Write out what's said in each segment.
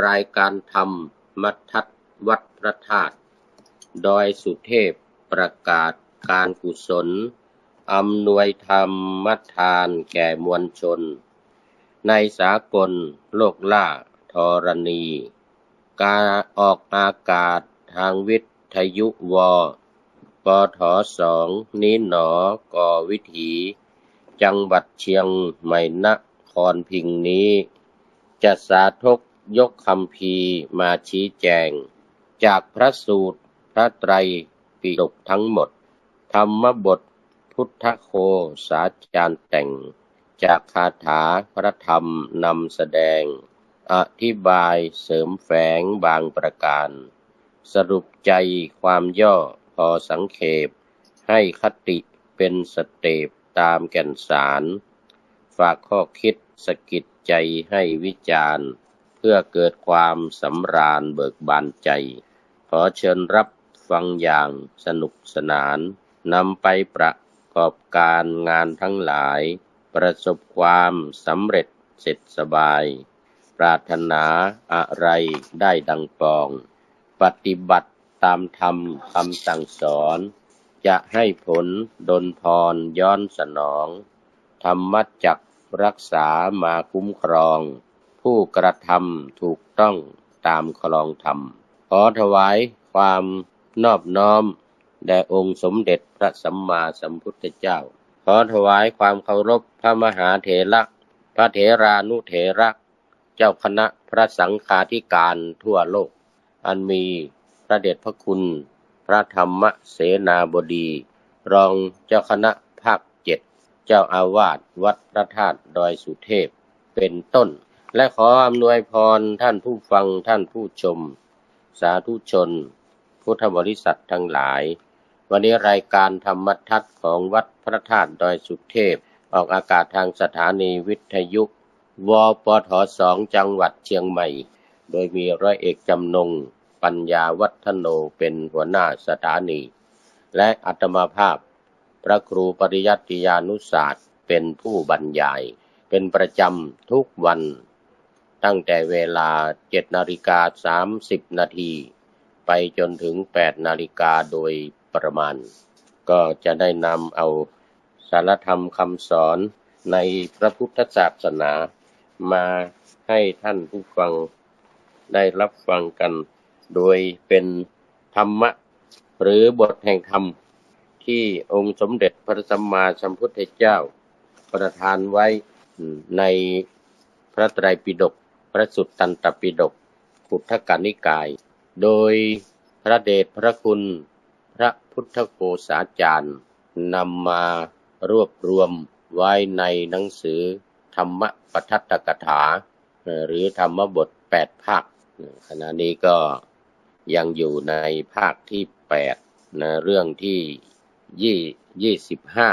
รายการธรรมมัทัดวัดพระธาตุโดยสุเทพประกาศการกุศลอำนวยธรรมมัทานแก่มวลชน ในสากลโลกล่าธรณี การออกอากาศทางวิทยุวปทสองนี้หนอกอวิถี จังหวัดเชียงใหม่นครพิงนี้ จะสาธก ยกคำพีมาชี้แจง จากพระสูตร พระไตรปิฎกทั้งหมด ธรรมบทพุทธโคสาจาร์แต่ง จากคาถาพระธรรมนำแสดง อธิบายเสริมแฝงบางประการ สรุปใจความย่อพอสังเขป ให้คติเป็นสเตปตามแก่นสาร ฝากข้อคิดสกิดใจให้วิจารณ์ พื่อเกิดความสำราญเบิกบานใจ ขอเชิญรับฟังอย่างสนุกสนานนำไปประกอบการงานทั้งหลาย ประสบความสำเร็จเสร็จสบาย ปรารถนาอะไรได้ดังปอง ปฏิบัติตามธรรมคำสั่งสอน จะให้ผลดลพรย้อนสนอง ธรรมจักรักษามาคุ้มครอง ผู้กระทำถูกต้องตามคลองธรรม ขอถวายความนอบน้อมแด่องค์สมเด็จพระสัมมาสัมพุทธเจ้า ขอถวายความเคารพพระมหาเถระพระเถรานุเถระเจ้าคณะพระสังฆาธิการทั่วโลก อันมีพระเดชพระคุณ พระธรรมเสนาบดี รองเจ้าคณะภาคเจ็ดเจ้าอาวาสวัดพระธาตุดอยสุเทพเป็นต้น และขออำนวยพรท่านผู้ฟังท่านผู้ชม สาธุชน พุทธบริษัททั้งหลาย วันนี้รายการธรรมทัศน์ของวัดพระธาตุดอยสุเทพ ออกอากาศทางสถานีวิทยุวปทสองจังหวัดเชียงใหม่ โดยมีร้อยเอกจำนง ปัญญาวัฒโนเป็นหัวหน้าสถานี และอัตมาภาพ พระครูปริยัติยานุศาสตร์เป็นผู้บรรยาย เป็นประจำทุกวัน ตั้งแต่เวลา 7 นาฬิกา 30 นาที ไปจนถึง 8 นาฬิกาโดยประมาณ ก็จะได้นำเอาสารธรรมคำสอนในพระพุทธศาสนา มาให้ท่านผู้ฟังได้รับฟังกัน โดยเป็นธรรมะ หรือบทแห่งธรรม ที่องค์สมเด็จพระสัมมาสัมพุทธเจ้า ประทานไว้ในพระไตรปิฎก พระสุตตันตปิฎกขุทธกานิกาย โดยพระเดชพระคุณพระพุทธโฆษาจารย์นำมารวบรวมไว้ในหนังสือธรรมปทัตตกถา หรือธรรมบทแปดภาคขณะนี้ก็ยังอยู่ในภาคที่แปดนะเรื่องที่ยี่ยี่สิบห้า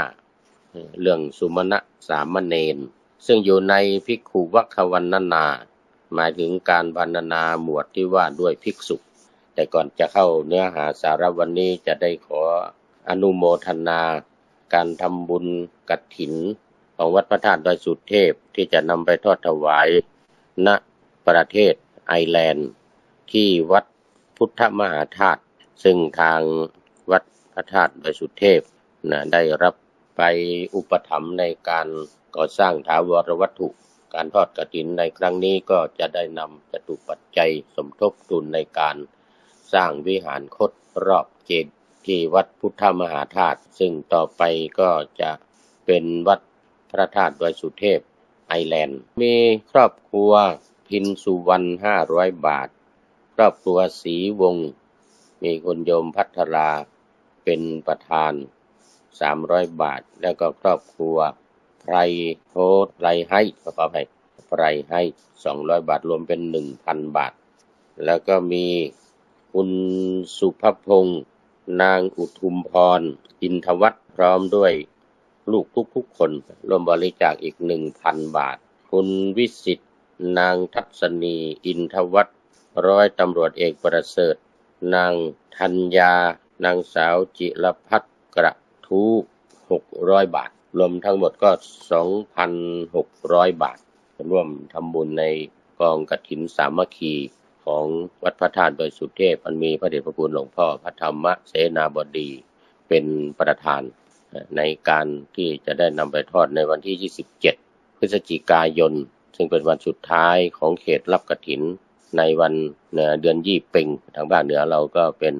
เรื่องสุมาณะสามเณรซึ่งอยู่ในภิกขุวัควันนานา หมายถึงการบรรณนาหมวดที่ว่าด้วยภิกษุ แต่ก่อนจะเข้าเนื้อหาสาระวันนี้จะได้ขออนุโมทนา การทำบุญกัดถิน ของวัดพระธาตุดอยสุเทพที่จะนำไปทอดถวาย ณประเทศไอร์แลนด์ ที่วัดพุทธมหาธาตุซึ่งทางวัดพระธาตุดอยสุเทพนะได้รับไปอุปถัมภ์ในการก่อสร้างถาวรวัตถุ การทอดกระถินในครั้งนี้ก็จะได้นำจตุปัจจัยสมทบทุนในการสร้างวิหารคดรอบเจดีย์ที่วัดพุทธมหาธาตุซึ่งต่อไปก็จะเป็นวัดพระธาตุดอยสุเทพไอแลนด์ มีครอบครัวพินสุวรรณห้าร้อยบาท ครอบครัวศรีวง มีคุณโยมพัทราเป็นประธานสามร้อยบาท แล้วก็ครอบครัว ไพรโทษไรให้ขอบไปไพรให้สองร้อยบาทรวมเป็นหนึ่งพันบาท แล้วก็มีคุณสุภพงศ์นางอุทุมพร อินทวัฒน์พร้อมด้วยลูกทุกๆคนร่วมบริจาคอีกหนึ่งพันบาท คุณวิสิตนางทัศนีอินทวัฒน์ร้อยตำรวจเอกประเสริฐ นางธัญญา นางสาวจิรพัฒกระทูหกร้อยบาท รวมทั้งหมดก็สองพันหกร้อยบาท ร่วมทำบุญในกองกฐินสามัคคีของวัดพระธาตุโดยสุเทพมันมีพระเดชพระคุณหลวงพ่อพระธรรมเสนาบดีเป็นประธานในการที่จะได้นำไปทอดในวันที่ 27 พฤศจิกายน ซึ่งเป็นวันสุดท้ายของเขตรับกฐินในวันเดือนยี่เป่งทางภาคเหนือเราก็เป็น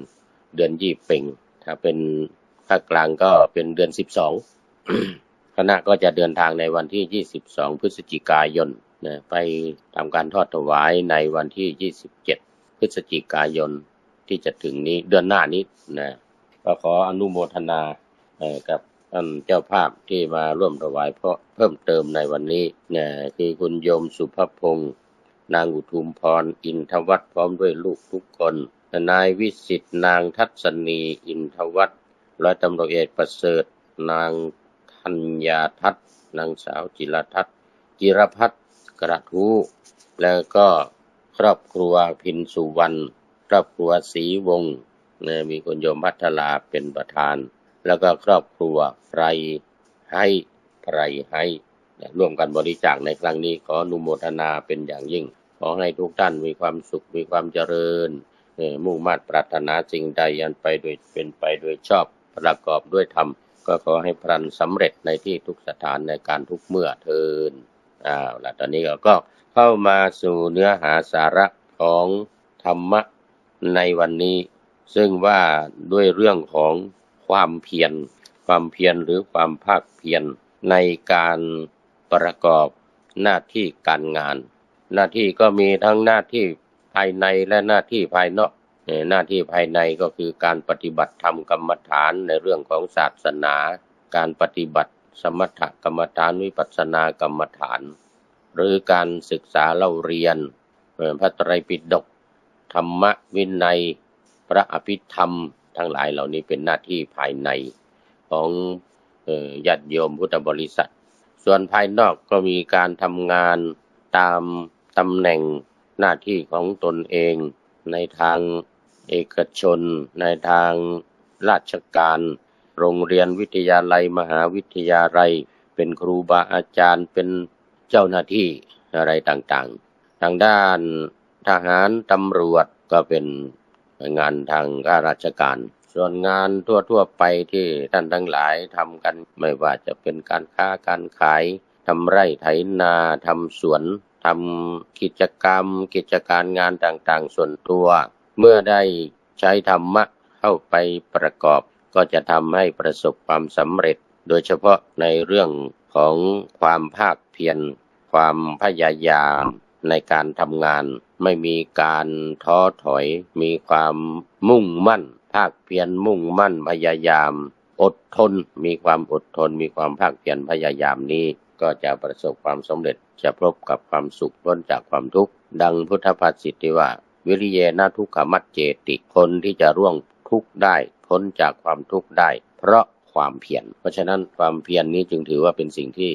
เดือนยี่เป่งถ้าเป็นภาคกลางก็เป็นเดือน 12 คณะก็จะเดินทางในวันที่ 22 พฤศจิกายนนะไปทำการทอดถวายในวันที่ 27 พฤศจิกายนที่จะถึงนี้เดือนหน้านี้นะก็ขออนุโมทนากับท่านเจ้าภาพที่มาร่วมถวายเพราะเพิ่มเติมในวันนี้นะคือคุณโยมสุภพงศ์นางอุทุมพร อินทวัฒพร้อมด้วยลูกทุกคน นายวิสิตนางทัศนี อินทวัฒร้อยตำรวจเอกประเสริฐ นาง ธัญญาทัศนางสาวจิรทัศจิรพัฒกระทู้แล้วก็ครอบครัวพินสุวรรณครอบครัวศรีวงศ์มีคุณโยมพัทลาเป็นประธาน แล้วก็ครอบครัวไพรให้ไพรให้ร่วมกันบริจาคในครั้งนี้ขออนุโมทนาเป็นอย่างยิ่ง ขอให้ทุกท่านมีความสุขมีความเจริญมุ่งมั่นปรารถนาสิ่งใดยันไปโดยเป็นไปโดยชอบประกอบด้วยธรรม ก็ขอให้พรันสำเร็จในที่ทุกสถานในการทุกเมื่อเทินอ้าวแล้วตอนนี้เราก็เข้ามาสู่เนื้อหาสาระของธรรมะในวันนี้ ซึ่งว่าด้วยเรื่องของความเพียร ความเพียรหรือความภาคเพียรในการประกอบหน้าที่การงาน หน้าที่ก็มีทั้งหน้าที่ภายในและหน้าที่ภายนอก หน้าที่ภายในก็คือการปฏิบัติธรรมกรรมฐานในเรื่องของศาสนา การปฏิบัติสมถกรรมฐานวิปัสสนากรรมฐาน หรือการศึกษาเล่าเรียนพระไตรปิฎกธรรมวินัย พระอภิธรรม ทั้งหลายเหล่านี้เป็นหน้าที่ภายในของญาติโยมพุทธบริษัท ส่วนภายนอกก็มีการทำงานตามตำแหน่งหน้าที่ของตนเองในทาง เอกชน ในทางราชการ โรงเรียนวิทยาลัยมหาวิทยาลัย เป็นครูบาอาจารย์เป็นเจ้าหน้าที่อะไรต่างๆ ทางด้านทหารตำรวจก็เป็นงานทางราชการ ส่วนงานทั่วๆไปที่ท่านทั้งหลายทำกันไม่ว่าจะเป็นการค้าการขายทำไร่ไถนาทำสวนทำกิจกรรม กิจการงานต่างๆ ส่วนตัว เมื่อได้ใช้ธรรมะเข้าไปประกอบ ก็จะทำให้ประสบความสำเร็จ โดยเฉพาะในเรื่องของความภาคเพียรความพยายามในการทำงาน ไม่มีการท้อถอย มีความมุ่งมั่น ภาคเพียรมุ่งมั่นพยายาม อดทน มีความอดทน มีความภาคเพียรพยายามนี้ ก็จะประสบความสำเร็จจะพบกับความสุขพ้นจากความทุกข์ดังพุทธภาษิตที่ว่า วิริเยนะทุกขมัจเจติคนที่จะร่วงทุกข์ได้พ้นจากความทุกข์ได้ เพราะความเพียรเพราะฉะนั้นความเพียรนนี้จึงถือว่าเป็นสิ่งที่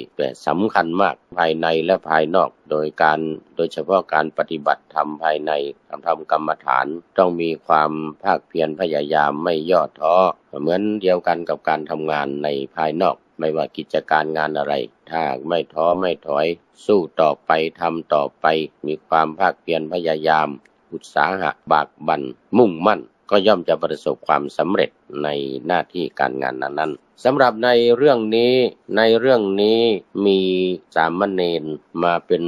สำคัญมากภายในและภายนอก โดยการโดยเฉพาะการปฏิบัติธรรมภายในทำธรรมกรรมฐาน ต้องมีความภาคเพียรพยายามไม่ย่อท้อเหมือนเดียวกันกับการทำงานในภายนอก ไม่ว่ากิจการงานอะไร ถ้าไม่ท้อไม่ถอย สู้ต่อไปทำต่อไป มีความภาคเพียรพยายาม อุตสาหะบากบัน่นมุ่งมั่น ก็ย่อมจะประสบความสำเร็จในหน้าที่การงานนั้นๆสำหรับในเรื่องนี้ในเรื่องนี้มีสามเณรมาเป็น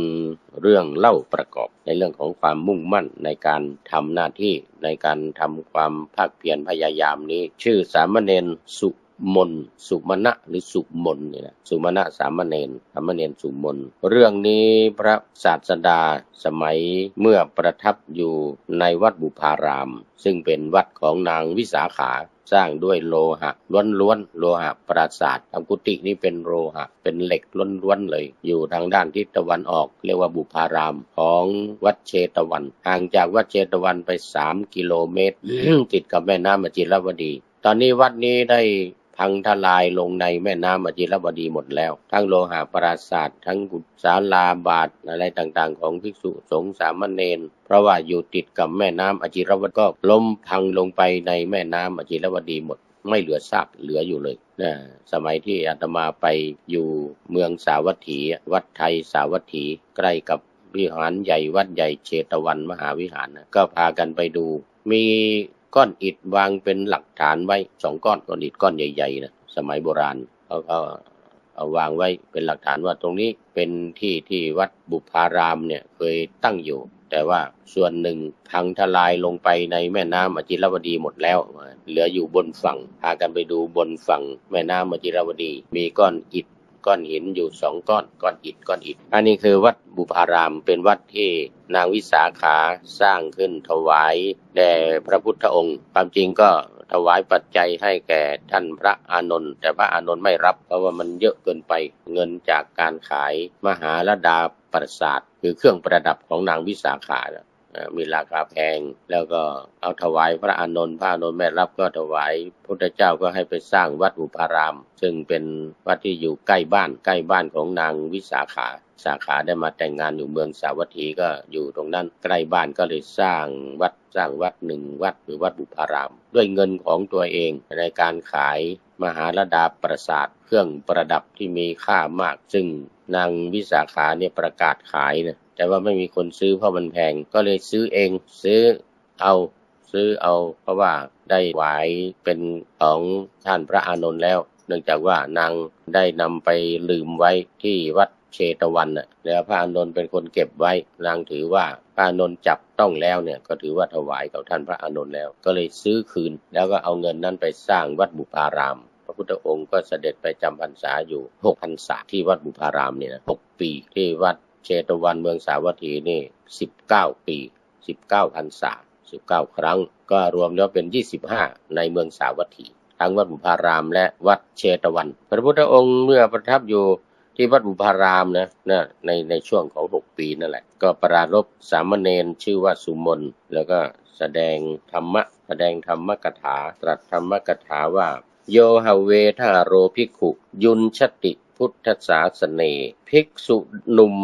เรื่องเล่าประกอบ ในเรื่องของความมุ่งมั่นในการทำหน้าที่ในการทำความภาคเพียรพยายามนี้ ชื่อสามเณรสุ มนสุมณะหรือสุมนเนี่ยนะสุมณะสามเณรสามเณรสุมน เรื่องนี้พระศาสดาสมัยเมื่อประทับอยู่ในวัดบุพาราม ซึ่งเป็นวัดของนางวิสาขาสร้างด้วยโลหะล้วนๆโลหะปราศาสตร์ทำกุฏินี้เป็นโลหะ เป็นเหล็กล้วนๆเลย อยู่ทางด้านทิศตะวันออก เรียกว่าบุพารามของวัดเชตวัน ห่างจากวัดเชตวันไปสามกิโลเมตร ติดกับแม่น้ำมจิรวดี ตอนนี้วัดนี้ได้ พังทลายลงในแม่น้ำอจิรบดีหมดแล้ว ทั้งโลหะปราศาสตร์ทั้งกุศาลาบาทอะไรต่างๆ ของภิกษุสงฆ์สามเณรเพราะว่าอยู่ติดกับแม่น้ำอจิรวดีก็ล้มพังลงไปในแม่น้ำอจิรวดีหมด ไม่เหลือซากเหลืออยู่เลยนะสมัยที่อาตมาไปอยู่เมืองสาวัตถี วัดไทยสาวัตถีใกล้กับวิหารใหญ่วัดใหญ่เชตวันมหาวิหารนะก็พากันไปดู มี ก้อนอิฐวางเป็นหลักฐานไว้สองก้อนก้อนอิฐก้อนใหญ่ๆนะสมัยโบราณเขาก็เอาวางไว้เป็นหลักฐานว่าตรงนี้เป็นที่ที่วัดบุพารามเนี่ยเคยตั้งอยู่ แต่ว่าส่วนหนึ่งพังทลายลงไปในแม่น้ำอจิรวดีหมดแล้ว เหลืออยู่บนฝั่งพากันไปดูบนฝั่ง แม่น้ำอจิรวดี มีก้อนอิฐ ก้อนหินอยู่สองก้อนก้อนอิฐก้อนอิฐ อันนี้คือวัดบุพารามเป็นวัดที่นางวิสาขาสร้างขึ้นถวายแด่พระพุทธองค์ ความจริงก็ถวายปัจจัยให้แก่ท่านพระอานนท์แต่พระอานนท์ไม่รับเพราะว่ามันเยอะเกินไปเงินจากการขายมหาลดาประสาทคือเครื่องประดับของนางวิสาขา มีราคาแพง แล้วก็เอาถวายพระอานนท์พระอานนท์ไม่รับก็ถวายพุทธเจ้าก็ให้ไปสร้างวัดอุปาราม ซึ่งเป็นวัดที่อยู่ใกล้บ้านใกล้บ้านของนางวิสาขาสาขาได้มาแต่งงานอยู่เมืองสาวัตถีก็อยู่ตรงนั้นใกล้บ้านก็เลยสร้างวัดสร้างวัดหนึ่งวัดหรือวัดบุพาราม ด้วยเงินของตัวเองในการขายมหาลดาประสาทเครื่องประดับที่มีค่ามาก ซึ่งนางวิสาขาเนี่ยประกาศขายนะ แต่ว่าไม่มีคนซื้อเพราะมันแพง ก็เลยซื้อเอง ซื้อเอา ซื้อเอา เพราะว่าได้หวายเป็นของท่านพระอานนท์แล้ว เนื่องจากว่านางได้นำไปลืมไว้ที่วัดเชตวันน่ะแล้วพระอานนท์เป็นคนเก็บไว้นางถือว่าพระอานนท์จับต้องแล้วเนี่ยก็ถือว่าถวายกับท่านพระอานนท์แล้ว ก็เลยซื้อคืน แล้วก็เอาเงินนั้นไปสร้างวัดบุพาราม พระพุทธองค์ก็เสด็จไปจำพรรษาอยู่6พรรษาที่วัดบุพารามเนี่ยนะ6ปีที่วัด เชตวันเมืองสาวัตถีนี่19ปี19พรรษา19ครั้ง ก็รวมแล้วเป็น25ในเมืองสาวัตถี ทั้งวัดบุพารามและวัดเชตวัน พระพุทธองค์เมื่อประทับอยู่ที่วัดบุพารามนะนะในในช่วงของ6ปีนั่นแหละ ก็ปรารบสามเณรชื่อว่าสุมน แล้วก็แสดงธรรมะ แสดงธรรมกถา ตรัสธรรมกถาว่า โยหเวทาโรภิกขุ ยุนชติพุทธศาสเนภิกษุหนุ่ม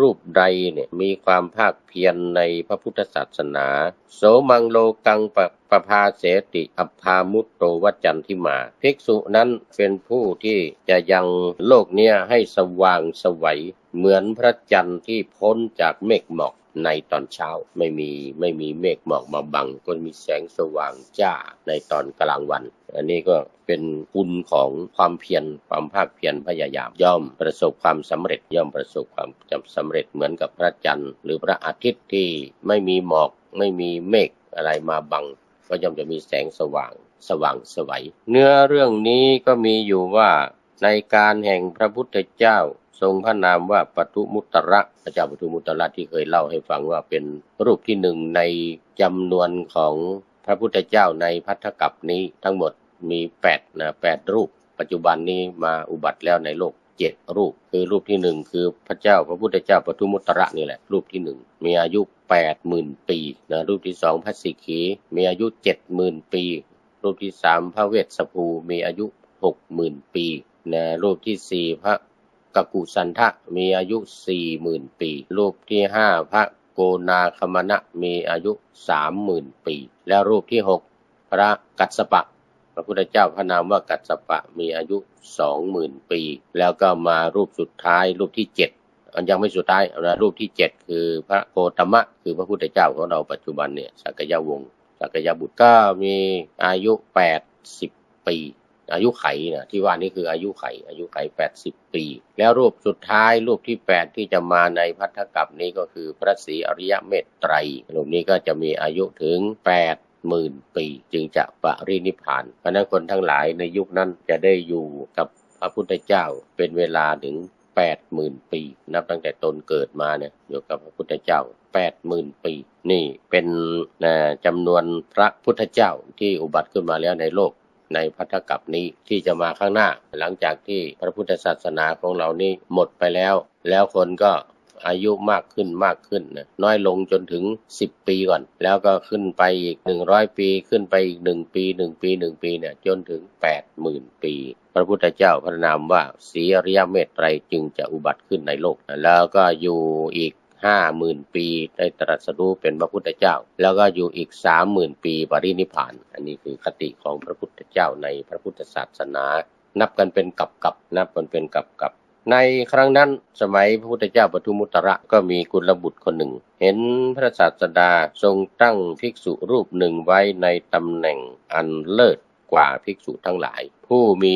รูปใดเนี่ยมีความภาคเพียรในพระพุทธศาสนา โสมังโลกังปะปภาเสติอัพามุตโตวัจันทิมา ภิกษุนั้นเป็นผู้ที่จะยังโลกเนี้ยให้สว่างสวัยเหมือนพระจันทร์ที่พ้นจากเมฆหมอก ในตอนเช้าไม่มีไม่มีเมฆหมอกมาบัง ก็มีแสงสว่างจ้าในตอนกลางวัน อันนี้ก็เป็นคุณของความเพียรความภาคเพียรพยายามย่อมประสบความสำเร็จย่อมประสบความจำสำเร็จเหมือนกับพระจันทร์ หรือพระอาทิตย์ที่ไม่มีหมอกไม่มีเมฆอะไรมาบัง ก็ย่อมจะมีแสงสว่างสว่างสวัยเนื้อเรื่องนี้ก็มีอยู่ว่าในการแห่งพระพุทธเจ้า ทรงพระนามว่าปทุมุตระพระเจ้าปทุมุตระที่เคยเล่าให้ฟังว่าเป็นรูปที่หนึ่งในจำนวนของพระพุทธเจ้าในพัทธกัปนี้ทั้งหมดมีแปดนะแปดรูป ปัจจุบันนี้มาอุบัติแล้วในโลกเจ็ดรูป คือรูปที่หนึ่งคือพระเจ้าพระพุทธเจ้าปทุมุตระนี่แหละ รูปที่หนึ่งมีอายุแปดหมื่นปีนะรูปที่สองพระสิกขีมีอายุเจ็ดหมื่นปี รูปที่สามพระเวสสภูมีอายุหกหมื่นปีนะรูปที่สี่พระ กกุสันทะมีอายุสี่หมื่นปี รูปที่ห้าพระโกนาคมณะมีอายุสามหมื่นปี แล้วรูปที่หกพระกัสสปะ พระพุทธเจ้าพระนามว่ากัสสปะมีอายุสองหมื่นปี แล้วก็มารูปสุดท้ายรูปที่เจ็ดอันยังไม่สุดท้ายนะรูปที่เจ็ดคือพระโคตมะ คือพระพุทธเจ้าของเราปัจจุบันเนี่ยสักยะวงศ์สักยะบุตรก็มีอายุแปดสิบปี อายุไขนะที่ว่านี่คืออายุไข อายุไข 80 ปี แล้วรูปสุดท้ายรูปที่ 8 ที่จะมาในพัทธกับนี้ก็คือพระศรีอริยเมตไตรรูปนี้ก็จะมีอายุถึง 8หมื่นปีจึงจะปรินิพาน เพราะนั้นคนทั้งหลายในยุคนั้นจะได้อยู่กับพระพุทธเจ้าเป็นเวลาถึงแปดหมื่นปี นับตั้งแต่ตนเกิดมาเนี่ยอยู่กับพระพุทธเจ้าแปดหมื่นปี นี่เป็นจำนวนพระพุทธเจ้าที่อุบัติขึ้นมาแล้วในโลก ในพัทธกับนี้ที่จะมาข้างหน้า หลังจากที่พระพุทธศาสนาของเรานี้หมดไปแล้ว แล้วคนก็อายุมากขึ้นมากขึ้นนะน้อยลงจนถึง 10 ปีก่อน แล้วก็ขึ้นไปอีก 100 ปีขึ้นไปอีก 1 ปี 1 ปี 1 ปีเนี่ยจนถึง 80,000 ปี พระพุทธเจ้าพระนามว่าสีอริยเมตไตรจึงจะอุบัติขึ้นในโลก แล้วก็อยู่อีก ห้าหมื่นปีได้ตรัสรู้เป็นพระพุทธเจ้า แล้วก็อยู่อีกสามหมื่นปีปรินิพาน อันนี้คือคติของพระพุทธเจ้าในพระพุทธศาสนา นับกันเป็นกับกับนับกันเป็นกับกับในครั้งนั้นสมัยพระพุทธเจ้าปทุมุตระก็มีกุลบุตรคนหนึ่ง เห็นพระศาสดาทรงตั้งภิกษุรูปหนึ่งไว้ในตำแหน่งอันเลิศกว่าภิกษุทั้งหลาย ผู้มี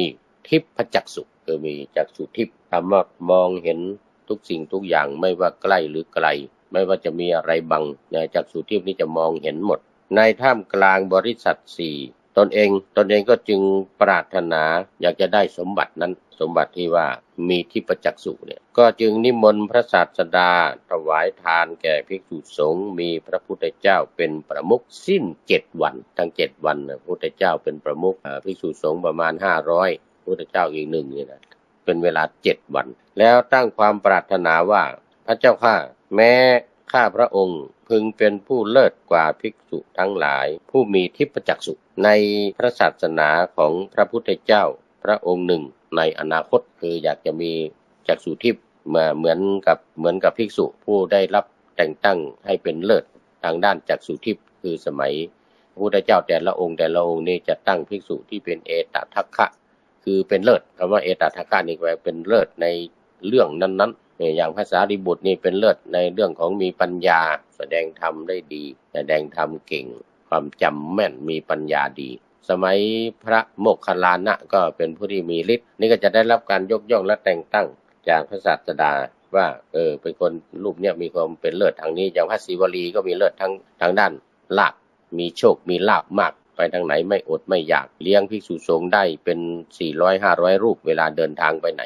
ทิพจักสุคือมีจักสุทิพสามารถมองเห็น ทุกสิ่งทุกอย่างไม่ว่าใกล้หรือไกล ไม่ว่าจะมีอะไรบังจักสุทิพนี้จะมองเห็นหมด ในท่ามกลางบริษัทสี่ตนเองตนเองก็จึงปรารถนาอยากจะได้สมบัตินั้น สมบัติที่ว่ามีทิพจักสุเนี่ยก็จึงนิมนต์พระศาสดาถวายทานแก่ภิกษุสงฆ์มีพระพุทธเจ้าเป็นประมุขสิ้นเจ็ดวัน ทั้งเจ็ดวันพระพุทธเจ้าเป็นประมุขภิกษุสงฆ์ประมาณห้าร้อยพระพุทธเจ้าอีกหนึ่งเนี่ยนะ เป็นเวลาเจ็ดวัน แล้วตั้งความปรารถนาว่าพระเจ้าข้าแม้ข้าพระองค์พึงเป็นผู้เลิศกว่าภิกษุทั้งหลาย ผู้มีทิพจักสุในพระศาสนาของพระพุทธเจ้าพระองค์หนึ่ง ในอนาคตคืออยากจะมีจักสุทิพมาเหมือนกับเหมือนกับภิกษุผู้ได้รับแต่งตั้งให้เป็นเลิศทางด้านจักสุทิพคือสมัยพระพุทธเจ้าแต่ละองค์แต่ละองค์นี่จะตั้งภิกษุที่เป็นเอตทัคคะ คือเป็นเลิศคำว่าเอตทัคคะนี่แปลเป็นเลิศในเรื่องนั้นๆอย่างภาษาดิบุตรนี่เป็นเลิศในเรื่องของมีปัญญา แสดงธรรมได้ดี แสดงธรรมเก่ง ความจำแม่นมีปัญญาดี สมัยพระโมคคัลลานะก็เป็นผู้ที่มีฤทธิ์นี่ก็จะได้รับการยกย่องและแต่งตั้งจากพระศาสดาว่าเออเป็นคนรูปเนี้ยมีความเป็นเลิศทางนี้อย่างพระศิวลีก็มีเลิศทั้งทางด้านลาบมีโชคมีลาบมาก ไปทางไหนไม่อดไม่อยากเลี้ยงภิกษุสงฆ์ได้เป็น400 500รูปเวลาเดินทางไปไหน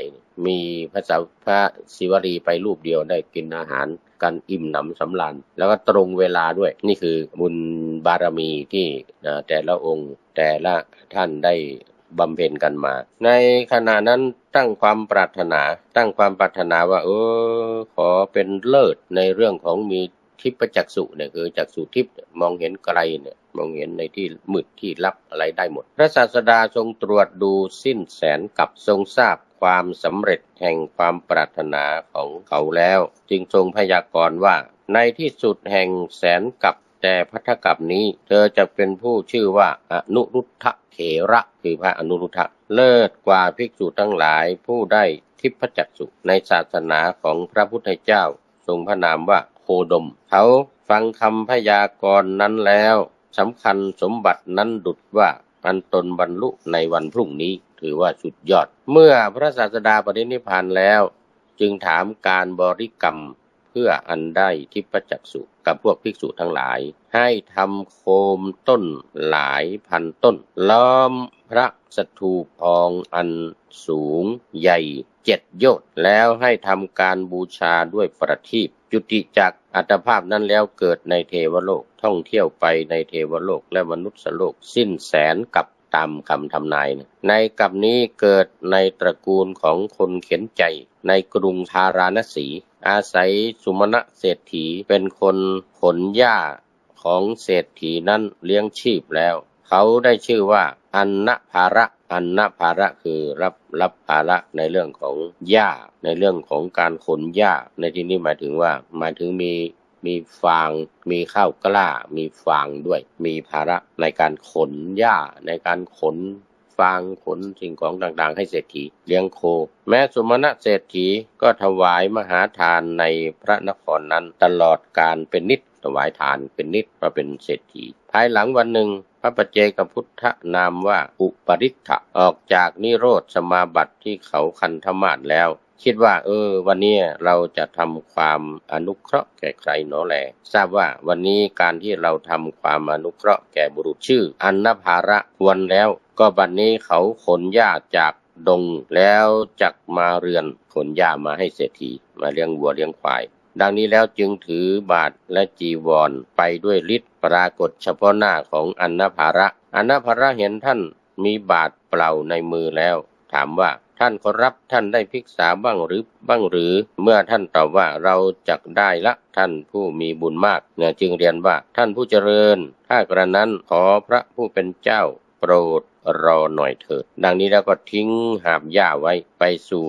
มีพระสาวพระศิวลีไปรูปเดียวได้กินอาหารกันอิ่มหนำสำราญแล้วก็ตรงเวลาด้วยนี่คือบุญบารมีที่แต่ละองค์แต่ละท่านได้บำเพ็ญกันมา ในขณะนั้นตั้งความปรารถนา ตั้งความปรารถนาว่า เออขอเป็นเลิศในเรื่องของมี ทิพยจักษุเนี่ยคือจักษุทิพย์มองเห็นไกลเนี่ยมองเห็นในที่มืดที่ลับอะไรได้หมด พระศาสดาทรงตรวจดูสิ้นแสนกับทรงทราบความสำเร็จแห่งความปรารถนาของเขาแล้ว จึงทรงพยากรณ์ว่า ในที่สุดแห่งแสนกับแต่พัทธกับนี้ เธอจะเป็นผู้ชื่อว่าอนุรุทธะเถระคือพระอนุรุทธะเลิศกว่าภิกษุทั้งหลายผู้ได้ทิพจักสุในศาสนาของพระพุทธเจ้า ทรงพระนามว่า โคดม เขาฟังคำพยากรณ์นั้นแล้วสำคัญสมบัตินั้นดุดว่าอันตนบรรลุในวันพรุ่งนี้ถือว่าสุดยอด เมื่อพระศาสดาปรินิพานแล้ว จึงถามการบริกรรมเพื่ออันได้ทิพจักสุกับพวกภิกษุทั้งหลาย ให้ทำโคมต้นหลายพันต้น ล้อมพระสถูปทองอันสูงใหญ่เจ็ดโยชน์แล้วให้ทำการบูชาด้วยประทีป จุติจากอัตภาพนั้นแล้วเกิดในเทวโลกท่องเที่ยวไปในเทวโลกและมนุษย์โลก สิ้นแสนกับตามคำทำนายในกับนี้เกิดในตระกูลของคนเข็นใจ ในกรุงทารานสี อาศัยสุมาณะเศรษฐีเป็นคนขนหญ้าของเศรษฐีนั้นเลี้ยงชีพแล้ว เขาได้ชื่อว่าอันนภาระ อันนภาระคือรับรับภาระในเรื่องของหญ้า ในเรื่องของการขนหญ้า ในที่นี้หมายถึงว่าหมายถึงมีมีฟาง มีข้าวกล้า มีฟางด้วย มีภาระในการขนหญ้า ในการขนฟางขนสิ่งของต่างๆ ให้เศรษฐีเลี้ยงโค แม้สมณะเศรษฐีก็ถวายมหาทานในพระนครนั้นตลอดการเป็นนิด ถวายทานเป็นนิดมาเป็นเศรษฐี ภายหลังวันหนึ่ง พระปัจเจกพุทธนามว่าอุปริทธะออกจากนิโรธสมาบัติที่เขาคันธมาศแล้วคิดว่าเออ วันนี้เราจะทำความอนุเคราะห์แก่ใครหนอแล ทราบว่าวันนี้การที่เราทำความอนุเคราะห์แก่บุรุษชื่อ อันนภาระวันแล้ว ก็บัดนนี้เขาขนหญ้าจากดงแล้วจักมาเรือนขนหญ้ามาให้เศรษฐีมาเลี้ยงวัวเลี้ยงควาย ดังนี้แล้วจึงถือบาทและจีวรไปด้วยฤทธิ์ปรากฏเฉพาะหน้าของอันนภาระอันนภาระเห็นท่านมีบาทเปล่าในมือแล้ว ถามว่าท่านขอรับท่านได้พิกษาบ้างหรือบ้างหรือ เมื่อท่านตอบว่าเราจักได้ละท่านผู้มีบุญมากเนี่ยจึงเรียนว่าท่านผู้เจริญ ถ้ากระนั้นขอพระผู้เป็นเจ้าโปรดรอหน่อยเถิด ดังนี้แล้วก็ทิ้งหาบหญ้าไว้ไปสู่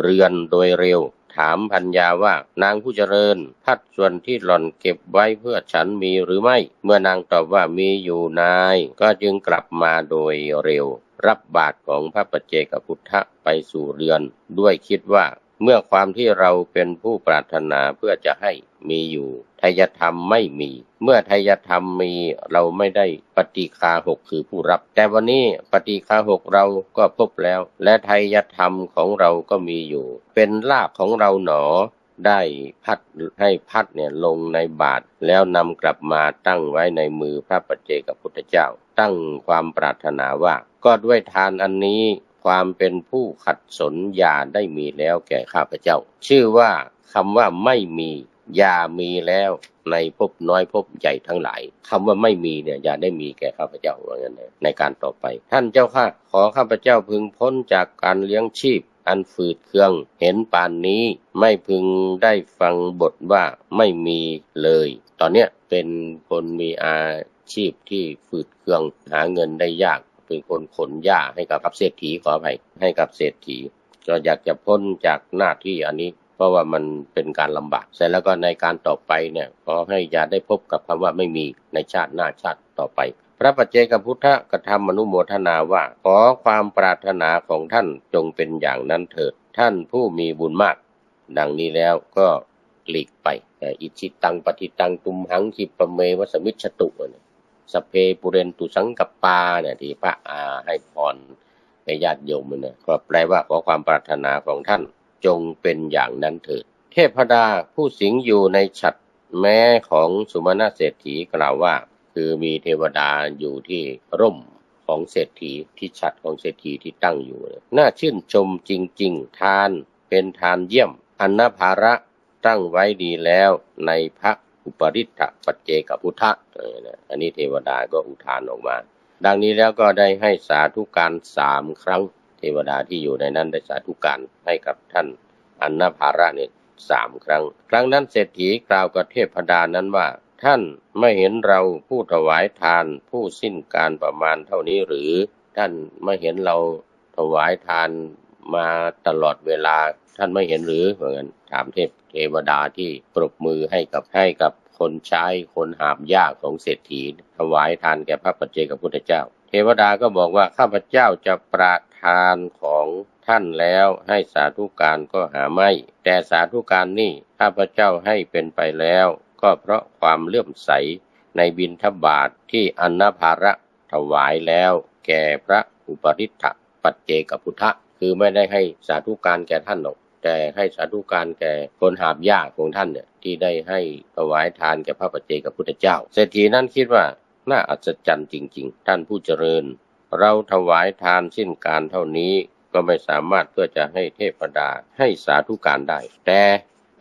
เรือนโดยเร็ว ถามพัญญาว่านางผู้เจริญ พัดส่วนที่หล่อนเก็บไว้เพื่อฉันมีหรือไม่ เมื่อนางตอบว่ามีอยู่นาย ก็จึงกลับมาโดยเร็ว รับบาทของพระปัจเจกพุทธะไปสู่เรือน ด้วยคิดว่าเมื่อความที่เราเป็นผู้ปรารถนาเพื่อจะให้มีอยู่ ยธรรมไม่มี เมื่อทยธรรมมีเราไม่ได้ปฏิคาหกคือผู้รับ แต่วันนี้ปฏิคาหกเราก็พบแล้ว และทยธรรมของเราก็มีอยู่ เป็นลาภของเราหนอได้พัดให้พัดเนี่ยลงในบาทแล้วนำกลับมาตั้งไว้ในมือพระปัจเจกพุทธเจ้า ตั้งความปรารถนาว่า ก็ด้วยทานอันนี้ความเป็นผู้ขัดสนอย่าได้มีแล้วแก่ข้าพเจ้า ชื่อว่าคำว่าไม่มี อย่ามีแล้วในภพน้อยภพใหญ่ทั้งหลายคำว่าไม่มีเนี่ยอย่าได้มีแก่ข้าพเจ้าว่างั้นในการต่อไป ท่านเจ้าข้าขอข้าพเจ้าพึงพ้นจากการเลี้ยงชีพ อันฝืดเคือง เห็นป่านนี้ไม่พึงได้ฟังบทว่าไม่มีเลย ตอนเนี้ยเป็นคนมีอาชีพที่ฝืดเคืองหาเงินได้ยากเป็นคนขนหญ้าให้กับเศรษฐีขออภัยให้กับเศรษฐีก็อยากจะพ้นจากหน้าที่อันนี้ เพราะว่ามันเป็นการลำบากเสร็จแล้วก็ในการต่อไปเนี่ยขอให้อย่าได้พบกับคำว่าไม่มีในชาติหน้าชาติต่อไป พระปัจเจกพุทธกระทำมนุโมทนาว่า ขอความปรารถนาของท่านจงเป็นอย่างนั้นเถิด ท่านผู้มีบุญมาก ดังนี้แล้วก็หลีกไปอิชิตังปฏิตังตุมหังคิปเมวสมิชตุสเพปุเรนตุสังกปาเนี่ยที่พระอาให้พรในญาติโยมเนี่ยก็แปลว่าขอความปรารถนาของท่าน จงเป็นอย่างนั้นเถิด เทพดาผู้สิงอยู่ในฉัดแม้ของสุมาณเศรษฐีกล่าวว่า คือมีเทวดาอยู่ที่ร่มของเศรษฐีที่ฉัดของเศรษฐีที่ตั้งอยู่ น่าชื่นชมจริง ๆ ทานเป็นทานเยี่ยมอันนภาระตั้งไว้ดีแล้วในพระอุปริตถปัจเจกพุทธะอันนี้เทวดาก็อุทานออกมา ดังนี้แล้วก็ได้ให้สาธุการสามครั้ง เทวดาที่อยู่ในนั้นได้สาธุการให้กับท่านอันนภาระเนี่ยสามครั้ง ครั้งนั้นเศรษฐีกล่าวกับเทพดานั้นว่า ท่านไม่เห็นเราผู้ถวายทานผู้สิ้นการประมาณเท่านี้หรือ ท่านไม่เห็นเราถวายทานมาตลอดเวลาท่านไม่เห็นหรือเหมือนกันถามเทพเทวดาที่ปรบมือให้กับให้กับคนใช้คนหาบยากของเศรษฐีถวายทานแก่พระปัจเจกพุทธเจ้า เทวดาก็บอกว่าข้าพเจ้าจะประทานของท่านแล้วให้สาธุการก็หาไม่ แต่สาธุการนี่ข้าพเจ้าให้เป็นไปแล้ว ก็เพราะความเลื่อมใสในบินทบาทที่อนนภาระถวายแล้ว แก่พระอุปริตถปัจเจกพุทธะคือไม่ได้ให้สาธุการแก่ท่านหรอกแต่ให้สาธุการแก่คนหาบยากของท่านเนี่ยที่ได้ให้ถวายทานแก่พระปัจเจกพุทธเจ้าเศรษฐีนั้นคิดว่า น่าอัศจรรย์จริง ๆ ท่านผู้เจริญ เราถวายทานสิ้นการเท่านี้ก็ไม่สามารถเพื่อจะให้เทพดาให้สาธุการได้ แต่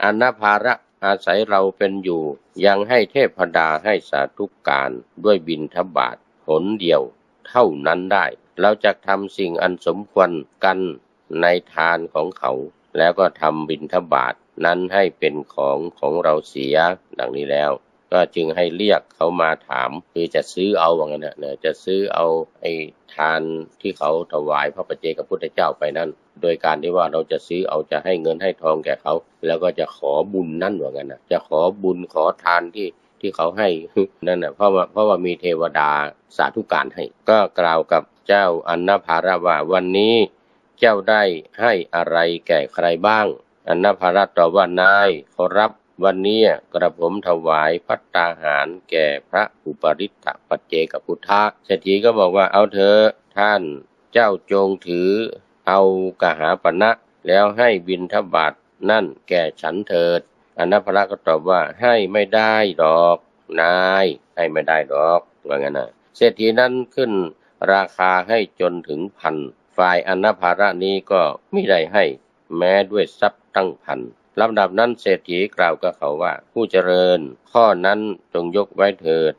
อนาภาระอาศัยเราเป็นอยู่ ยังให้เทพดาให้สาธุการด้วยบินทบาทผลเดียวเท่านั้นได้ เราจะทำสิ่งอันสมควรกันในทานของเขา แล้วก็ทำบินทบาทนั้นให้เป็นของของเราเสียดังนี้แล้ว ก็จึงให้เรียกเขามาถามคือจะซื้อเอาว่างั้นนะจะซื้อเอาไอ้ทานที่เขาถวายพระประเจกับพุทธเจ้าไปนั้นโดยการที่ว่าเราจะซื้อเอาจะให้เงินให้ทองแก่เขา แล้วก็จะขอบุญนั่นว่างั้นนะจะขอบุญขอทานที่ที่เขาให้นั่นนะเพราะว่าเพราะว่ามีเทวดาสาธุการให้ ก็กล่าวกับเจ้าอันนภาราว่าวันนี้เจ้าได้ให้อะไรแก่ใครบ้างอันนภารัตตอบว่านายขอรับ วันนี้กระผมถวายพัตตาหารแก่พระอุปริตถปัจเจกพุทธะเศรษฐีก็บอกว่าเอาเถอะท่านเจ้าจงถือเอากหาปณะแล้วให้บินทบาทนั่นแก่ฉันเถิดอนนภระก็ตอบว่าให้ไม่ได้ดอกนายให้ไม่ได้ดอกว่างั้นนะเศรษฐีนั้นขึ้นราคาให้จนถึงพันฝ่ายอนภาระนี้ก็ไม่ได้ให้แม้ด้วยทรัพย์ตั้งพัน ลำดับนั้นเศรษฐีกล่าวกับเขาว่า ผู้เจริญ ข้อนั้นจงยกไว้เถิด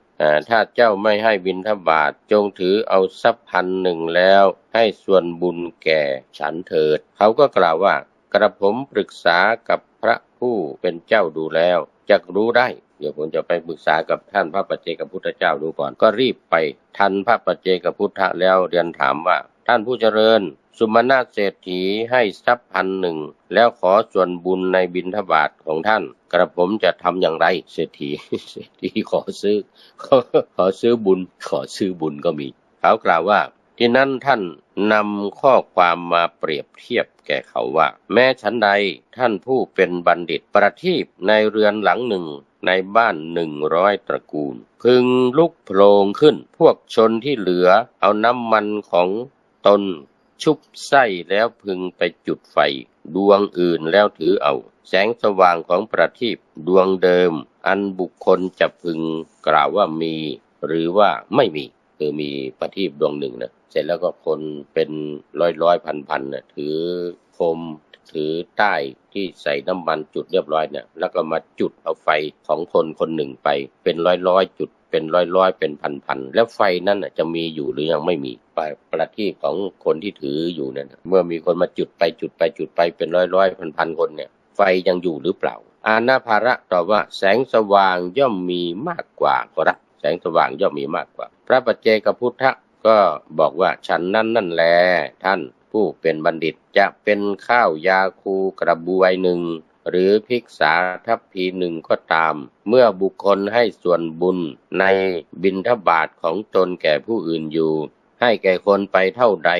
ถ้าเจ้าไม่ให้บินทบาทจงถือเอาทรัพย์พันหนึ่งแล้ว ให้ส่วนบุญแก่ฉันเถิด เขาก็กล่าวว่า กระผมปรึกษากับพระผู้เป็นเจ้าดูแล้วจะรู้ได้ เดี๋ยวผมจะไปปรึกษากับท่านพระปัจเจกพุทธเจ้าดูก่อน ก็รีบไปทันพระปัจเจกพุทธะแล้วเรียนถามว่า ท่านผู้เจริญ สุมาณะเศรษฐีให้ทรัพย์พันหนึ่ง แล้วขอส่วนบุญในบิณฑบาตของท่าน กระผมจะทำอย่างไรเศรษฐีเศรษฐีขอซื้อ ขอซื้อบุญ ขอซื้อบุญก็มี เขากล่าวว่า ที่นั้นท่านนำข้อความมาเปรียบเทียบแก่เขาว่า แม้ฉันใดท่านผู้เป็นบัณฑิตประทีปในเรือนหลังหนึ่งในบ้านหนึ่งร้อยตระกูล พึงลุกโผลงขึ้น พวกชนที่เหลือเอาน้ำมันของ ตนชุบไส้แล้วพึงไปจุดไฟ ดวงอื่นแล้วถือเอา แสงสว่างของประทีปดวงเดิม อันบุคคลจะพึงกล่าวว่ามี หรือว่าไม่มี คือมีประทีปดวงหนึ่งนะเสร็จแล้วก็คนเป็นร้อยร้อยพันพันนะถือคมถือใต้ที่ใส่น้ำมันจุดเรียบร้อยเนี่ยแล้วก็มาจุดเอาไฟของคนคนหนึ่งไป เป็นร้อยร้อยจุด เป็นร้อยร้อยเป็นพันพันแล้วไฟนั้นจะมีอยู่หรือยังไม่มีปประทีปของคนที่ถืออยู่เนี่ยเมื่อมีคนมาจุดไปจุดไปจุดไปเป็นร้อยร้อยพันพันคนเนี่ย ไฟยังอยู่หรือเปล่า อาณาภาระตอบว่าแสงสว่างย่อมมีมากกว่าก็รับแสงสว่างย่อมมีมากกว่า พระปัจเจกพุทธก็บอกว่าฉันนั้นนั่นแลท่านผู้เป็นบัณฑิตจะเป็นข้าวยาคูกระบวยหนึ่ง หรือภิกษาทัพพีหนึ่งก็ตาม เมื่อบุคคลให้ส่วนบุญในบิณฑบาตของตนแก่ผู้อื่นอยู่ ให้แก่คนไปเท่าใด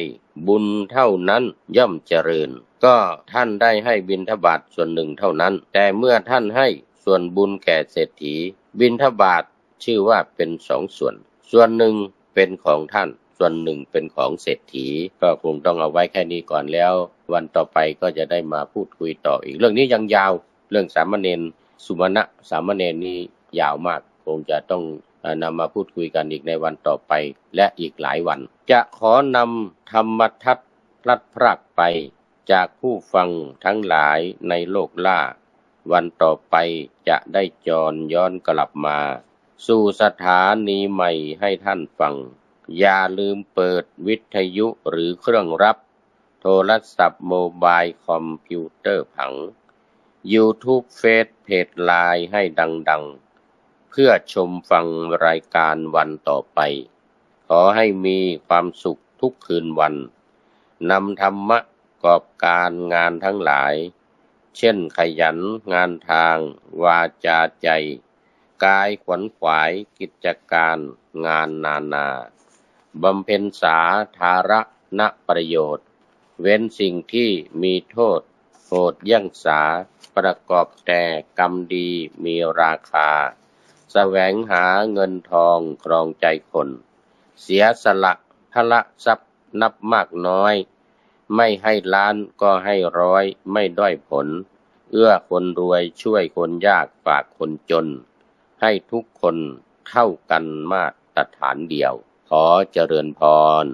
บุญเท่านั้นย่อมเจริญ ก็ท่านได้ให้บิณฑบาตส่วนหนึ่งเท่านั้น แต่เมื่อท่านให้ส่วนบุญแก่เศรษฐี บิณฑบาตชื่อว่าเป็นสองส่วน ส่วนหนึ่งเป็นของท่าน ส่วนหนึ่งเป็นของเศรษฐี ก็คงต้องเอาไว้แค่นี้ก่อนแล้ว วันต่อไปก็จะได้มาพูดคุยต่ออีก เรื่องนี้ยังยาวเรื่องสามเณรสุมาณะสามเณรนี้ยาวมาก คงจะต้องนำมาพูดคุยกันอีกในวันต่อไปและอีกหลายวัน จะขอนำธรรมทัศน์พลัดพรากไปจากผู้ฟังทั้งหลายในโลกล่า วันต่อไปจะได้จรย้อนกลับมา สู่สถานีใหม่ให้ท่านฟัง อย่าลืมเปิดวิทยุหรือเครื่องรับ โทรศัพท์โมบายคอมพิวเตอร์ผัง YouTube เฟซเพจไลน์ให้ดังๆ เพื่อชมฟังรายการวันต่อไป ขอให้มีความสุขทุกคืนวันนำธรรมะกอบการงานทั้งหลาย เช่นขยันงานทาง วาจาใจ กายขวนขวายกิจการงานนานา บำเพ็ญสาธารณประโยชน์ เว้นสิ่งที่มีโทษ โหดยั่งสา ประกอบแต่กรรมดีมีราคาสแสวงหาเงินทองครองใจคน เสียสละพละทรัพย์นับมากน้อย ไม่ให้ล้านก็ให้ร้อยไม่ด้อยผล เอื้อคนรวยช่วยคนยากฝากคนจน ให้ทุกคนเท่ากันมาตรฐานเดียว ขอเจริญพร